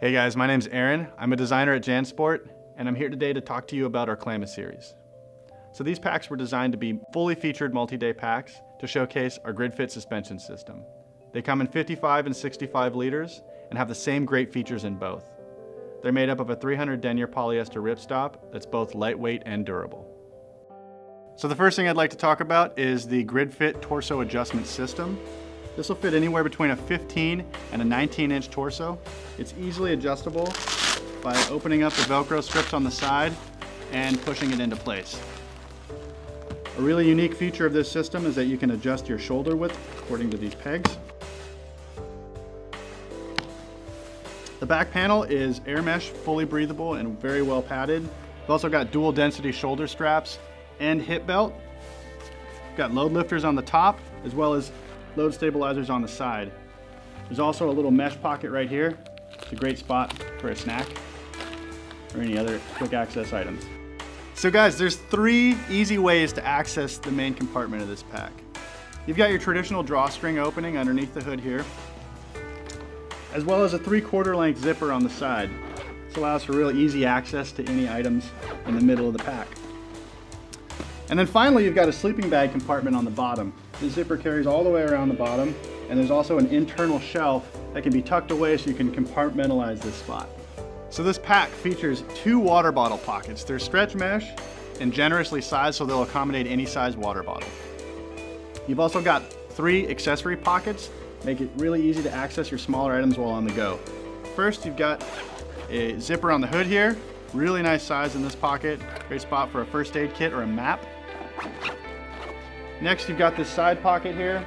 Hey guys, my name's Aaron. I'm a designer at JanSport, and I'm here today to talk to you about our Klamath series. So these packs were designed to be fully featured multi-day packs to showcase our GridFit suspension system. They come in 55 and 65 liters and have the same great features in both. They're made up of a 300 denier polyester ripstop that's both lightweight and durable. So the first thing I'd like to talk about is the GridFit torso adjustment system. This will fit anywhere between a 15 and a 19 inch torso. It's easily adjustable by opening up the Velcro strips on the side and pushing it into place. A really unique feature of this system is that you can adjust your shoulder width according to these pegs. The back panel is air mesh, fully breathable and very well padded. We've also got dual density shoulder straps and hip belt. We've got load lifters on the top as well as load stabilizers on the side. There's also a little mesh pocket right here. It's a great spot for a snack or any other quick access items. So guys, there's three easy ways to access the main compartment of this pack. You've got your traditional drawstring opening underneath the hood here, as well as a three quarter length zipper on the side. This allows for real easy access to any items in the middle of the pack. And then finally, you've got a sleeping bag compartment on the bottom. The zipper carries all the way around the bottom, and there's also an internal shelf that can be tucked away so you can compartmentalize this spot. So this pack features two water bottle pockets. They're stretch mesh and generously sized so they'll accommodate any size water bottle. You've also got three accessory pockets, make it really easy to access your smaller items while on the go. First, you've got a zipper on the hood here, really nice size in this pocket, great spot for a first aid kit or a map. Next, you've got this side pocket here.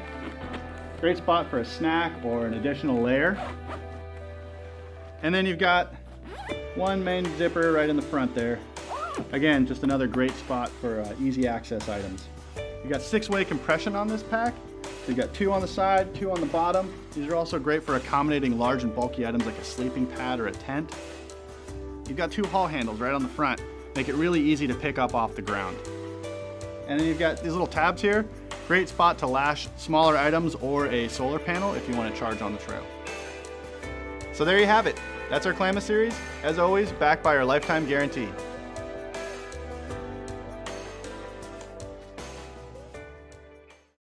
Great spot for a snack or an additional layer. And then you've got one main zipper right in the front there. Again, just another great spot for uh, easy access items. You've got six-way compression on this pack. So you've got two on the side, two on the bottom. These are also great for accommodating large and bulky items like a sleeping pad or a tent. You've got two haul handles right on the front. Make it really easy to pick up off the ground. And then you've got these little tabs here. Great spot to lash smaller items or a solar panel if you want to charge on the trail. So there you have it. That's our Klamath series. As always, backed by our lifetime guarantee.